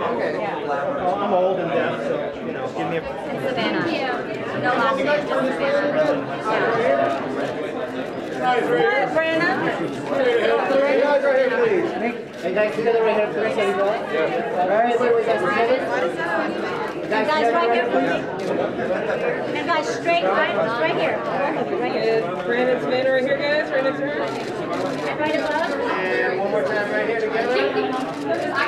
Oh, well, I'm old and deaf, so, you know, give me a... Savannah. No last name, just Savannah. Hi, Brenna. Hey guys, together right here, please. There you go. All right, wait, wait, guys, together. You guys right here, please. You guys straight, right, straight here. Right here. Brandon Smith right here, guys, right next to her. And right above. And one more time right here together. I